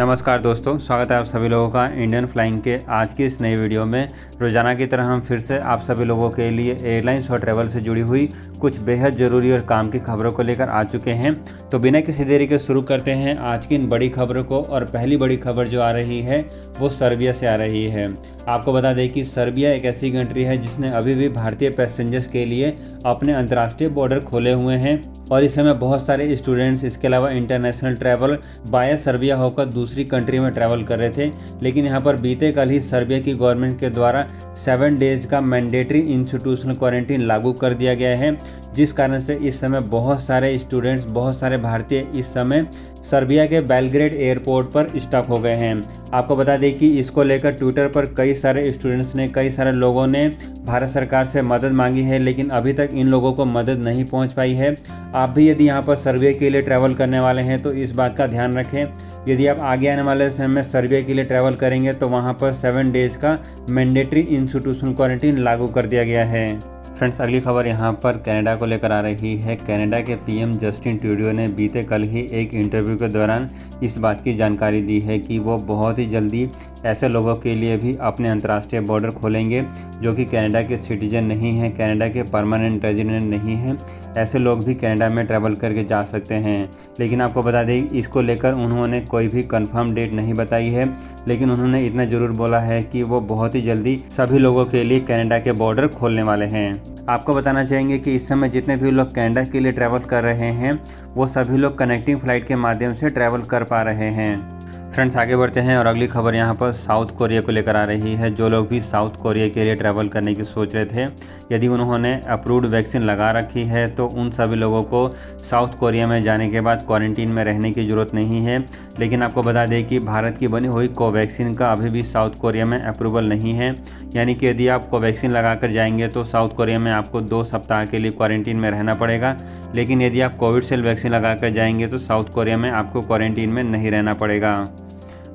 नमस्कार दोस्तों, स्वागत है आप सभी लोगों का इंडियन फ्लाइंग के आज की इस नई वीडियो में। रोज़ाना की तरह हम फिर से आप सभी लोगों के लिए एयरलाइंस और ट्रैवल से जुड़ी हुई कुछ बेहद ज़रूरी और काम की खबरों को लेकर आ चुके हैं। तो बिना किसी देरी के शुरू करते हैं आज की इन बड़ी खबरों को और पहली बड़ी खबर जो आ रही है, वो सर्बिया से आ रही है। आपको बता दें कि सर्बिया एक ऐसी कंट्री है जिसने अभी भी भारतीय पैसेंजर्स के लिए अपने अंतर्राष्ट्रीय बॉर्डर खोले हुए हैं और इस समय बहुत सारे स्टूडेंट्स इसके अलावा इंटरनेशनल ट्रैवल बाय सर्बिया होकर दूसरी कंट्री में ट्रैवल कर रहे थे। लेकिन यहाँ पर बीते कल ही सर्बिया की गवर्नमेंट के द्वारा सेवन डेज़ का मैंडेटरी इंस्टीट्यूशनल क्वारंटीन लागू कर दिया गया है, जिस कारण से इस समय बहुत सारे स्टूडेंट्स बहुत सारे भारतीय इस समय सर्बिया के बेलग्रेड एयरपोर्ट पर स्टक हो गए हैं। आपको बता दें कि इसको लेकर ट्विटर पर कई सारे स्टूडेंट्स ने, कई सारे लोगों ने भारत सरकार से मदद मांगी है, लेकिन अभी तक इन लोगों को मदद नहीं पहुँच पाई है। आप भी यदि यहाँ पर सर्बिया के लिए ट्रैवल करने वाले हैं तो इस बात का ध्यान रखें। यदि आप आगे आने वाले समय में सर्बिया के लिए ट्रैवल करेंगे तो वहाँ पर सेवन डेज़ का मैंडेटरी इंस्टीट्यूशन क्वारंटीन लागू कर दिया गया है। फ्रेंड्स, अगली खबर यहाँ पर कनाडा को लेकर आ रही है। कनाडा के पीएम जस्टिन ट्रूडियो ने बीते कल ही एक इंटरव्यू के दौरान इस बात की जानकारी दी है कि वो बहुत ही जल्दी ऐसे लोगों के लिए भी अपने अंतर्राष्ट्रीय बॉर्डर खोलेंगे, जो कि कनाडा के सिटीजन नहीं हैं, कनाडा के परमानेंट रेजिडेंट नहीं हैं। ऐसे लोग भी कनाडा में ट्रैवल करके जा सकते हैं। लेकिन आपको बता दें, इसको लेकर उन्होंने कोई भी कन्फर्म डेट नहीं बताई है, लेकिन उन्होंने इतना ज़रूर बोला है कि वो बहुत ही जल्दी सभी लोगों के लिए कनाडा के बॉर्डर खोलने वाले हैं। आपको बताना चाहेंगे कि इस समय जितने भी लोग कनाडा के लिए ट्रैवल कर रहे हैं, वो सभी लोग कनेक्टिंग फ़्लाइट के माध्यम से ट्रैवल कर पा रहे हैं। फ्रेंड्स आगे बढ़ते हैं और अगली खबर यहाँ पर साउथ कोरिया को लेकर आ रही है। जो लोग भी साउथ कोरिया के लिए ट्रैवल करने की सोच रहे थे, यदि उन्होंने अप्रूव्ड वैक्सीन लगा रखी है तो उन सभी लोगों को साउथ कोरिया में जाने के बाद क्वारंटीन में रहने की ज़रूरत नहीं है। लेकिन आपको बता दें कि भारत की बनी हुई कोवैक्सीन का अभी भी साउथ कोरिया में अप्रूवल नहीं है। यानी कि यदि आप कोवैक्सीन लगा कर जाएँगे तो साउथ कोरिया में आपको दो सप्ताह के लिए क्वारंटीन में रहना पड़ेगा। लेकिन यदि आप कोविड वैक्सीन लगा कर जाएँगे तो साउथ कोरिया में आपको क्वारंटीन में नहीं रहना पड़ेगा।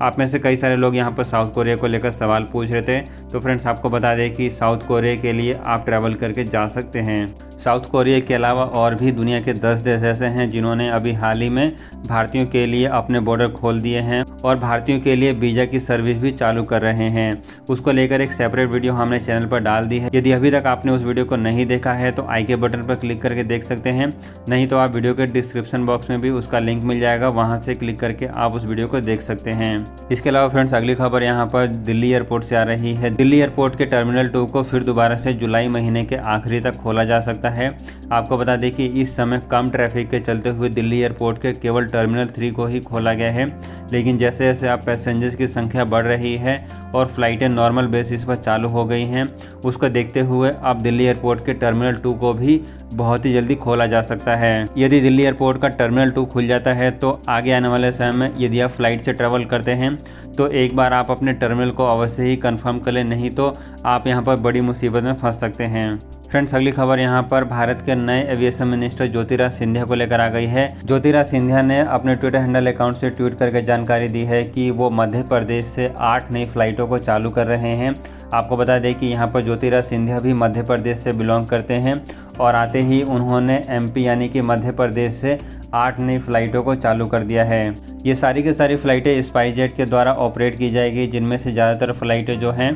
आप में से कई सारे लोग यहाँ पर साउथ कोरिया को लेकर सवाल पूछ रहे थे। तो फ्रेंड्स आपको बता दें कि साउथ कोरिया के लिए आप ट्रैवल करके जा सकते हैं। साउथ कोरिया के अलावा और भी दुनिया के दस देश ऐसे हैं जिन्होंने अभी हाल ही में भारतीयों के लिए अपने बॉर्डर खोल दिए हैं और भारतीयों के लिए वीज़ा की सर्विस भी चालू कर रहे हैं। उसको लेकर एक सेपरेट वीडियो हमने चैनल पर डाल दी है। यदि अभी तक आपने उस वीडियो को नहीं देखा है तो आई के बटन पर क्लिक करके देख सकते हैं। नहीं तो आप वीडियो के डिस्क्रिप्शन बॉक्स में भी उसका लिंक मिल जाएगा। वहाँ से क्लिक करके आप उस वीडियो को देख सकते हैं। इसके अलावा फ्रेंड्स अगली खबर यहाँ पर दिल्ली एयरपोर्ट से आ रही है। दिल्ली एयरपोर्ट के टर्मिनल टू को फिर दोबारा से जुलाई महीने के आखिरी तक खोला जा सकता है। आपको बता दें कि इस समय कम ट्रैफ़िक के चलते हुए दिल्ली एयरपोर्ट के केवल टर्मिनल थ्री को ही खोला गया है। लेकिन जैसे जैसे आप पैसेंजर्स की संख्या बढ़ रही है और फ्लाइटें नॉर्मल बेसिस पर चालू हो गई हैं, उसको देखते हुए अब दिल्ली एयरपोर्ट के टर्मिनल टू को भी बहुत ही जल्दी खोला जा सकता है। यदि दिल्ली एयरपोर्ट का टर्मिनल टू खुल जाता है तो आगे आने वाले समय में यदि आप फ़्लाइट से ट्रेवल करते हैं तो एक बार आप अपने टर्मिनल को अवश्य ही कंफर्म कर लें, नहीं तो आप यहाँ पर बड़ी मुसीबत में फंस सकते हैं। फ्रेंड्स, अगली खबर यहाँ पर भारत के नए एविएशन मिनिस्टर ज्योतिराज सिंधिया को लेकर आ गई है। ज्योतिराज सिंधिया ने अपने ट्विटर हैंडल अकाउंट से ट्वीट करके जानकारी दी है कि वो मध्य प्रदेश से आठ नई फ्लाइटों को चालू कर रहे हैं। आपको बता दें कि यहाँ पर ज्योतिराज सिंधिया भी मध्य प्रदेश से बिलोंग करते हैं और आते ही उन्होंने एमपी यानी कि मध्य प्रदेश से आठ नई फ्लाइटों को चालू कर दिया है। ये सारी की सारी फ्लाइटें स्पाइस के द्वारा ऑपरेट की जाएगी, जिनमें से ज़्यादातर फ्लाइटें जो हैं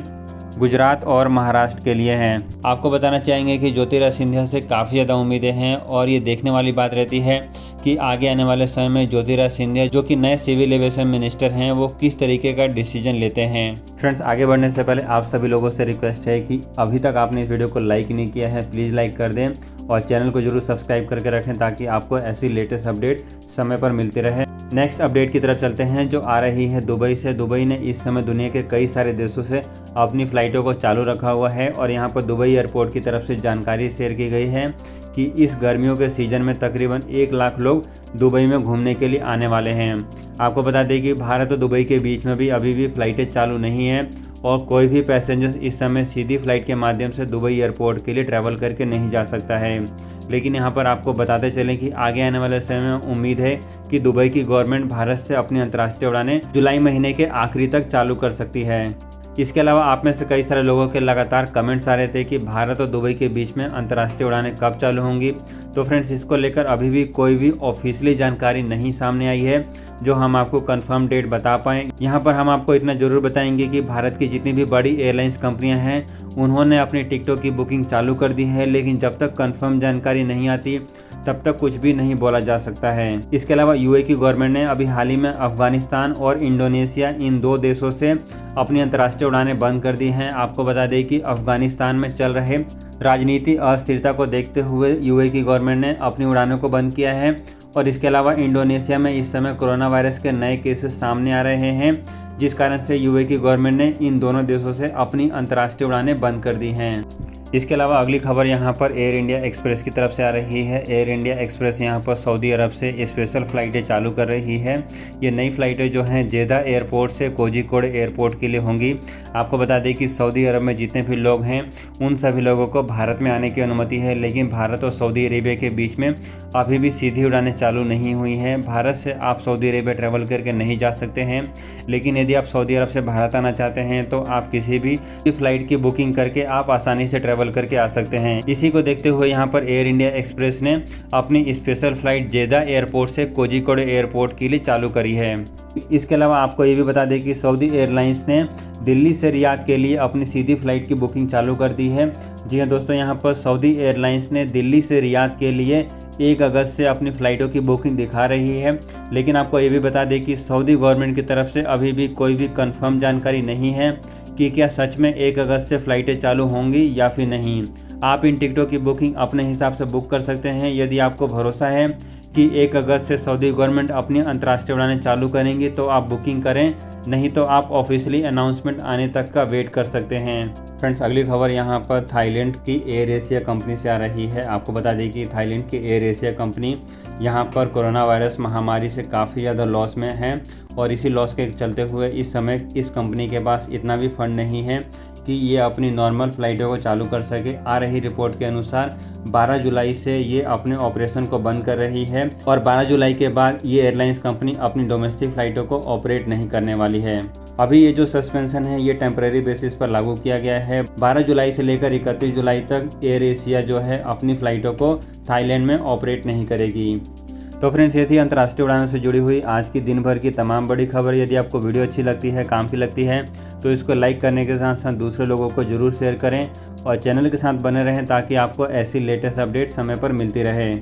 गुजरात और महाराष्ट्र के लिए हैं। आपको बताना चाहेंगे कि ज्योतिराज सिंधिया से काफ़ी ज़्यादा उम्मीदें हैं और ये देखने वाली बात रहती है कि आगे आने वाले समय में ज्योतिराज सिंधिया, जो कि नए सिविल एविएशन मिनिस्टर हैं, वो किस तरीके का डिसीज़न लेते हैं। फ्रेंड्स, आगे बढ़ने से पहले आप सभी लोगों से रिक्वेस्ट है कि अभी तक आपने इस वीडियो को लाइक नहीं किया है, प्लीज़ लाइक कर दें और चैनल को ज़रूर सब्सक्राइब करके रखें ताकि आपको ऐसी लेटेस्ट अपडेट समय पर मिलती रहे। नेक्स्ट अपडेट की तरफ़ चलते हैं, जो आ रही है दुबई से। दुबई ने इस समय दुनिया के कई सारे देशों से अपनी फ़्लाइटों को चालू रखा हुआ है और यहाँ पर दुबई एयरपोर्ट की तरफ़ से जानकारी शेयर की गई है कि इस गर्मियों के सीज़न में तकरीबन एक लाख लोग दुबई में घूमने के लिए आने वाले हैं। आपको बता दें कि भारत और दुबई के बीच में भी अभी भी फ़्लाइटें चालू नहीं हैं। और कोई भी पैसेंजर इस समय सीधी फ़्लाइट के माध्यम से दुबई एयरपोर्ट के लिए ट्रैवल करके नहीं जा सकता है। लेकिन यहाँ पर आपको बताते चलें कि आगे आने वाले समय में उम्मीद है कि दुबई की गवर्नमेंट भारत से अपनी अंतर्राष्ट्रीय उड़ानें जुलाई महीने के आखिरी तक चालू कर सकती है। इसके अलावा आप में से कई सारे लोगों के लगातार कमेंट्स आ रहे थे कि भारत और दुबई के बीच में अंतर्राष्ट्रीय उड़ानें कब चालू होंगी। तो फ्रेंड्स, इसको लेकर अभी भी कोई भी ऑफिशियली जानकारी नहीं सामने आई है, जो हम आपको कंफर्म डेट बता पाएँ। यहाँ पर हम आपको इतना ज़रूर बताएँगे कि भारत की जितनी भी बड़ी एयरलाइंस कंपनियाँ हैं, उन्होंने अपनी टिकटों की बुकिंग चालू कर दी है, लेकिन जब तक कंफर्म जानकारी नहीं आती, तब तक कुछ भी नहीं बोला जा सकता है। इसके अलावा यूए की गवर्नमेंट ने अभी हाल ही में अफ़गानिस्तान और इंडोनेशिया इन दो देशों से अपनी अंतर्राष्ट्रीय उड़ानें बंद कर दी हैं। आपको बता दें कि अफ़गानिस्तान में चल रहे राजनीति अस्थिरता को देखते हुए यूए की गवर्नमेंट ने अपनी उड़ानों को बंद किया है और इसके अलावा इंडोनेशिया में इस समय कोरोना वायरस के नए केसेस सामने आ रहे हैं, जिस कारण से यूए की गवर्नमेंट ने इन दोनों देशों से अपनी अंतर्राष्ट्रीय उड़ानें बंद कर दी हैं। इसके अलावा अगली खबर यहाँ पर एयर इंडिया एक्सप्रेस की तरफ़ से आ रही है। एयर इंडिया एक्सप्रेस यहाँ पर सऊदी अरब से स्पेशल फ़्लाइटें चालू कर रही है। ये नई फ़्लाइटें जो हैं जेदा एयरपोर्ट से कोजिकोड एयरपोर्ट के लिए होंगी। आपको बता दें कि सऊदी अरब में जितने भी लोग हैं, उन सभी लोगों को भारत में आने की अनुमति है, लेकिन भारत और सऊदी अरेबिया के बीच में अभी भी सीधी उड़ानें चालू नहीं हुई हैं। भारत से आप सऊदी अरेबिया ट्रैवल करके नहीं जा सकते हैं, लेकिन यदि आप सऊदी अरब से भारत आना चाहते हैं तो आप किसी भी फ़्लाइट की बुकिंग करके आप आसानी से ट्रैवल करके आ सकते हैं। इसी को देखते हुए यहाँ पर एयर इंडिया एक्सप्रेस ने अपनी स्पेशल फ़्लाइट जेदा एयरपोर्ट से कोजिकोड एयरपोर्ट के लिए चालू करी है। इसके अलावा आपको ये भी बता दें कि सऊदी एयरलाइंस ने दिल्ली से रियाद के लिए अपनी सीधी फ़्लाइट की बुकिंग चालू कर दी है। जी हाँ दोस्तों, यहाँ पर सऊदी एयरलाइंस ने दिल्ली से रियाद के लिए एक अगस्त से अपनी फ़्लाइटों की बुकिंग दिखा रही है। लेकिन आपको ये भी बता दें कि सऊदी गवर्नमेंट की तरफ़ से अभी भी कोई भी कंफर्म जानकारी नहीं है। कि क्या सच में एक अगस्त से फ़्लाइटें चालू होंगी या फिर नहीं? आप इन टिकटों की बुकिंग अपने हिसाब से बुक कर सकते हैं, यदि आपको भरोसा है। कि एक अगस्त से सऊदी गवर्नमेंट अपनी अंतर्राष्ट्रीय उड़ानें चालू करेंगी तो आप बुकिंग करें। नहीं तो आप ऑफिशियली अनाउंसमेंट आने तक का वेट कर सकते हैं। फ्रेंड्स, अगली खबर यहाँ पर थाईलैंड की एयर एशिया कंपनी से आ रही है। आपको बता दें कि थाईलैंड की एयर एशिया कंपनी यहाँ पर कोरोना वायरस महामारी से काफ़ी ज़्यादा लॉस में है और इसी लॉस के चलते हुए इस समय इस कंपनी के पास इतना भी फंड नहीं है। कि ये अपनी नॉर्मल फ़्लाइटों को चालू कर सके। आ रही रिपोर्ट के अनुसार 12 जुलाई से ये अपने ऑपरेशन को बंद कर रही है और 12 जुलाई के बाद ये एयरलाइंस कंपनी अपनी डोमेस्टिक फ़्लाइटों को ऑपरेट नहीं करने वाली है। अभी ये जो सस्पेंशन है, ये टेम्परेरी बेसिस पर लागू किया गया है। 12 जुलाई से लेकर 31 जुलाई तक एयर एशिया जो है अपनी फ़्लाइटों को थाईलैंड में ऑपरेट नहीं करेगी। तो फ्रेंड्स, ये थी अंतर्राष्ट्रीय उड़ानों से जुड़ी हुई आज की दिन भर की तमाम बड़ी खबर। यदि आपको वीडियो अच्छी लगती है, काम की लगती है तो इसको लाइक करने के साथ साथ दूसरे लोगों को ज़रूर शेयर करें और चैनल के साथ बने रहें ताकि आपको ऐसी लेटेस्ट अपडेट समय पर मिलती रहे।